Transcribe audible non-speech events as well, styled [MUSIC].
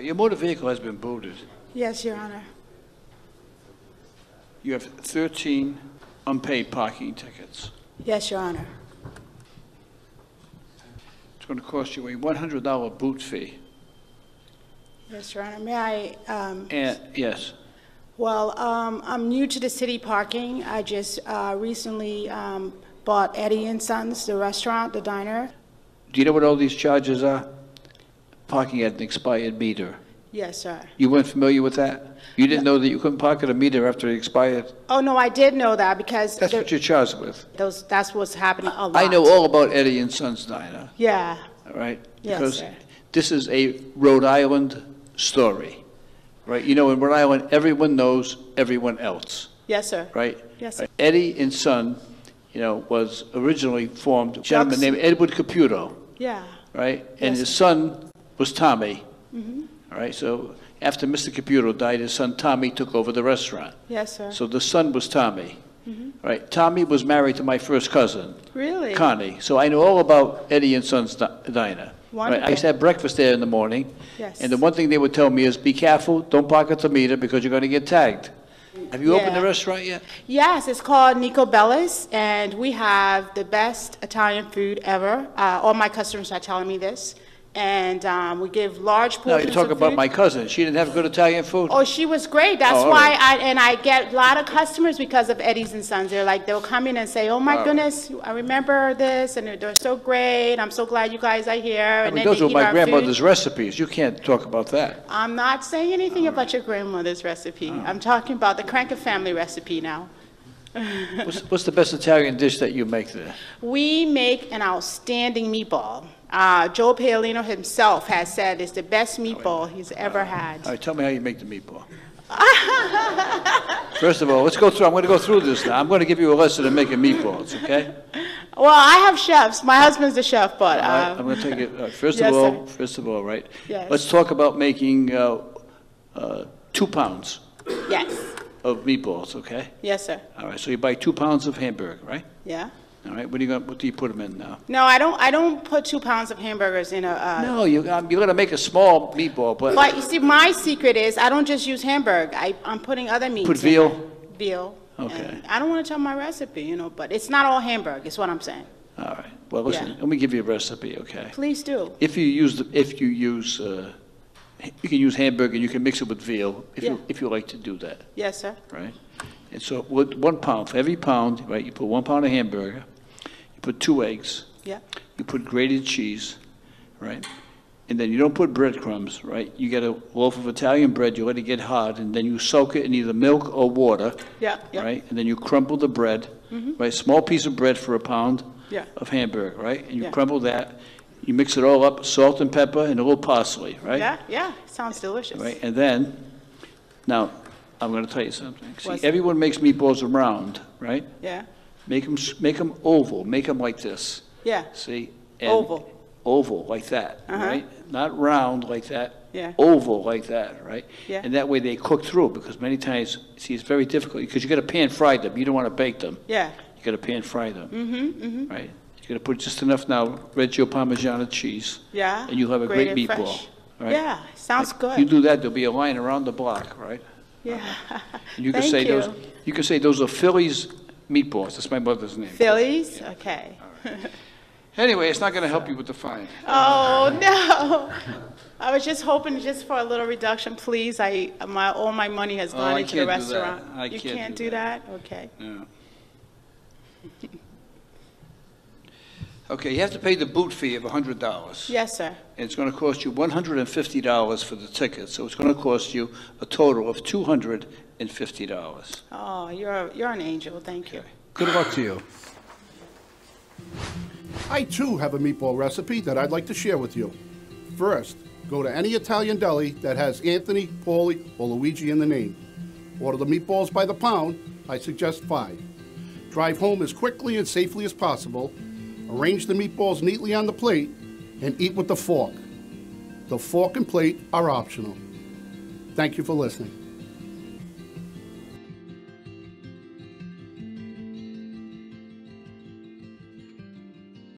Your motor vehicle has been booted. Yes, Your Honor. You have 13 unpaid parking tickets. Yes, Your Honor. It's going to cost you a $100 boot fee. Yes, Your Honor. May I, um, And, yes, well, um, I'm new to the city parking. I just uh, recently um, bought Eddie and Sons, the restaurant, the diner. do you know what all these charges are? Parking at an expired meter. Yes, sir. You weren't familiar with that? You didn't know that you couldn't park at a meter after it expired? Oh, no, I did know that because That's there- what you're charged with. those, that's what's happening a lot. I know all about Eddie and Sons Diner, Yeah, all right? Yes, Because sir. this is a Rhode Island story, right? You know, in Rhode Island, everyone knows everyone else, yes, sir. right? Yes, sir. Eddie and Son, you know, was originally formed, a gentleman Chuck's- named Edward Caputo, Yeah, right? And Yes, his son was Tommy. All right, so after Mr. Caputo died, his son Tommy took over the restaurant. yes, sir. So the son was Tommy. Right, Tommy was married to my first cousin, Really? Connie. So I know all about Eddie and Son's Di- Diner. Right, I used to have breakfast there in the morning. Yes. And the one thing they would tell me is, be careful, don't park at the meter because you're going to get tagged. Have you opened the Yeah. restaurant yet? Yes, it's called Nico Bellis, and we have the best Italian food ever. Uh, all my customers are telling me this, and um, we give large No, portions you of talk about food. my cousin. She didn't have good Italian food? Oh, she was great. That's Oh, all why. I and I get a lot of customers because of Eddie's and Sons. They're like they'll come in and say, "Oh my goodness, I remember this, and they're, they're so great. I'm so glad you guys are here." I And mean, then those they were eat my our food. grandmother's recipes. You can't talk about that. I'm not saying anything about your grandmother's recipe. Oh. I'm talking about the Cranker family recipe now. What's, what's the best Italian dish that you make there? We make an outstanding meatball. Uh, Joe Paolino himself has said it's the best meatball he's ever had. All right, tell me how you make the meatball. [LAUGHS] First of all, let's go through, I'm going to go through this now. I'm going to give you a lesson in making meatballs, okay? Well, I have chefs. My husband's the chef, but right, uh, I'm going to take it, uh, first Yes, of all, sir. first of all, right? Yes. Let's talk about making uh, uh, two pounds yes, of meatballs, okay? yes, sir. All right, so you buy two pounds of hamburger, right? Yeah. All right, what do you, gonna- what do you put them in now? No, I don't. I don't put two pounds of hamburgers in a. Uh, No, you, um, you're going to make a small meatball, but But you see, my secret is I don't just use hamburg. I, I'm putting other meats. Put in veal? Veal. Okay. And I don't want to tell my recipe, you know, but it's not all hamburg. Is what I'm saying. All right, well, listen, Yeah. let me give you a recipe, okay? Please do. If you use, the if you use, uh, you can use hamburger, you can mix it with veal, if you, Yeah. if you like to do that, Yes, sir. right? And so with one pound, for every pound, right, you put one pound of hamburger, you put two eggs, Yeah. you put grated cheese, right? And then you don't put breadcrumbs, right? You get a loaf of Italian bread, you let it get hard, and then you soak it in either milk or water, Yeah. Yeah. right? And then you crumble the bread, mm-hmm. right? Small piece of bread for a pound Yeah. of hamburger, right? And you Yeah. crumble that, you mix it all up, salt and pepper and a little parsley, right? Yeah. Yeah. Sounds delicious. Right, and then, now, I'm gonna tell you something. See, What's that? everyone makes meatballs around, right? Yeah. Make them, make them oval, make them like this, Yeah. see? And- Oval. Oval, like that, Uh-huh. right? Not round like that. Yeah. Oval like that, right? Yeah. And that way they cook through, because many times, see, it's very difficult, because you gotta pan fry them, you don't wanna bake them. Yeah. You gotta pan fry them. Mm-hmm. Mm-hmm. Right? You gotta put just enough now Reggio Parmigiano cheese, Yeah. and you'll have a great meatball. fresh. right? Yeah. Sounds good. You good. do that, there'll be a line around the block, right? Yeah. And you [LAUGHS] can Thank say those, you. you can say those are Phillies meatballs, that's my mother's name. Phillies. Okay. Anyway, it's not gonna help you with the fine. Oh [LAUGHS] no. I was just hoping just for a little reduction, please. I my all my money has Oh, gone I into the can't do that. restaurant. I you can't can't do do that. Okay. Yeah. [LAUGHS] Okay, you have to pay the boot fee of hundred dollars. Yes, sir. And it's gonna cost you one hundred and fifty dollars for the ticket, so it's gonna cost you a total of two hundred and fifty dollars. Oh, you're you're an angel. Thank you. Good luck to you. I too have a meatball recipe that I'd like to share with you. First, go to any Italian deli that has Anthony, Paulie, or Luigi in the name. Order the meatballs by the pound, I suggest five. Drive home as quickly and safely as possible, arrange the meatballs neatly on the plate, and eat with the fork. The fork and plate are optional. Thank you for listening.